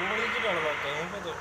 बड़ी की लड़वा कहीं पे तो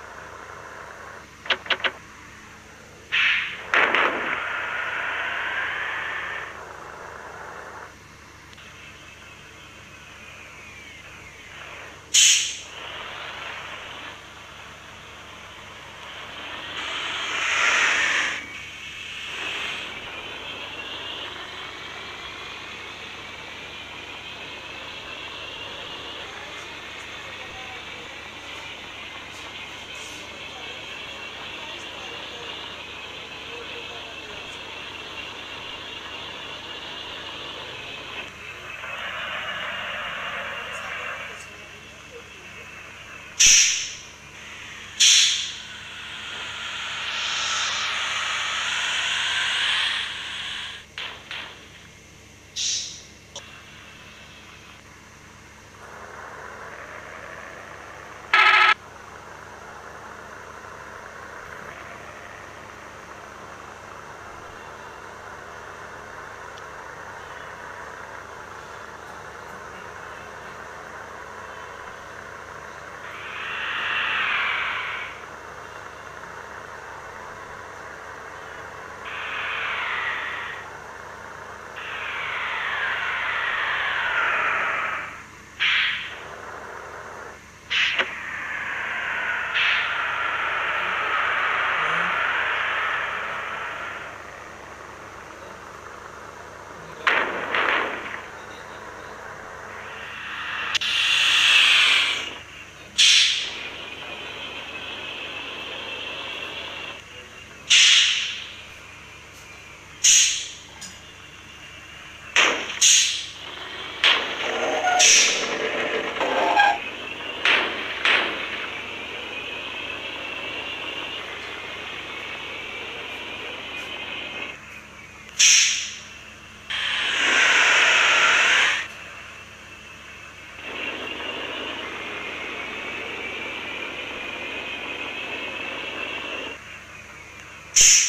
Shh.